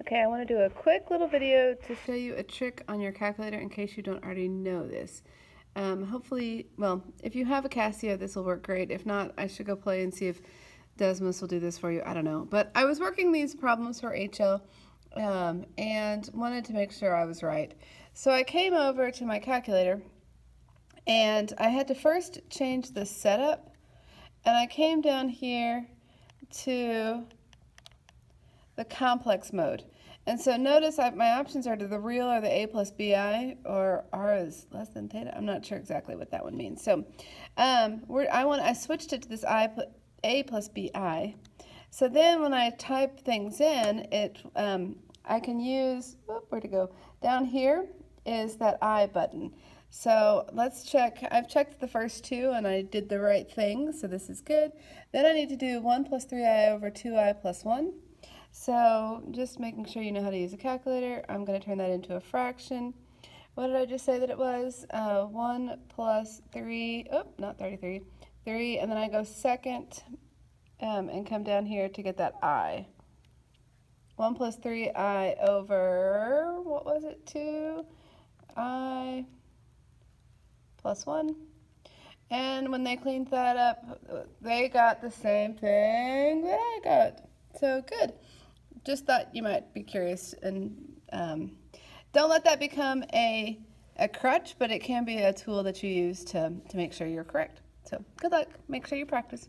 Okay, I want to do a quick little video to show you a trick on your calculator in case you don't already know this. Um, hopefully, well, if you have a Casio, this will work great. If not, I should go play and see if Desmos will do this for you. I don't know. But I was working these problems for HL um, and wanted to make sure I was right. So I came over to my calculator and I had to first change the setup and I came down here to the complex mode. And so notice I, my options are to the real or the a plus bi or r is less than theta. I'm not sure exactly what that one means. So um, I want I switched it to this i a plus bi. So then when I type things in, it um, I can use oh, where to go down here is that I button. So let's check. I've checked the first two and I did the right thing, so this is good. Then I need to do 1 plus 3i over 2i plus 1. So just making sure you know how to use a calculator, I'm going to turn that into a fraction. What did I just say that it was? Uh, 1 plus 3, oh, not 33, 3, and then I go second um, and come down here to get that i. 1 plus 3i over, what was it, 2i plus 1. And when they cleaned that up, they got the same thing that I got. So good just thought you might be curious and um, don't let that become a, a crutch, but it can be a tool that you use to, to make sure you're correct. So good luck. Make sure you practice.